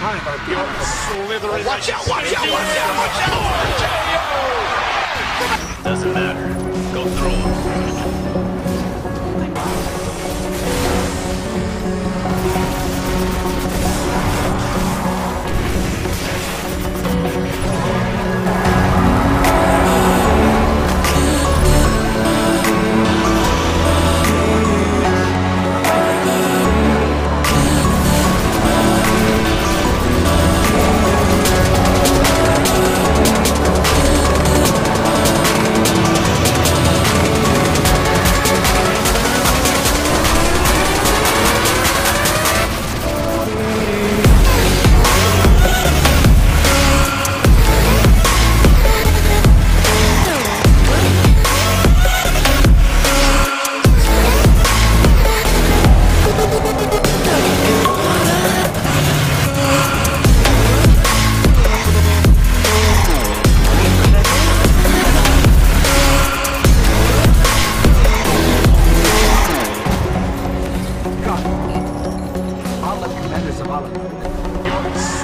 behind are beautiful. Slithering. Watch out, watch out, watch out, watch out! All the commanders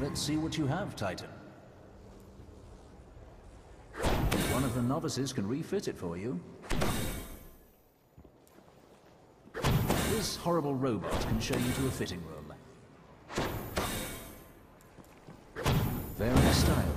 Let's see what you have, Titan. One of the novices can refit it for you. This horrible robot can show you to a fitting room. Very stylish.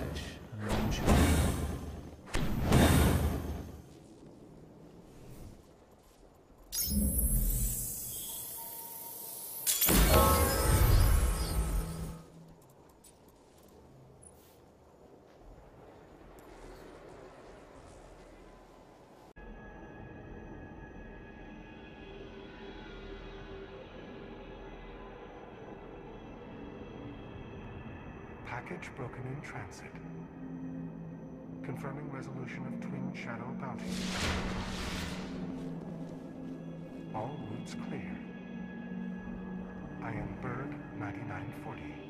Package broken in transit. Confirming resolution of Twin Shadow bounty. All routes clear. I am Bird 9940.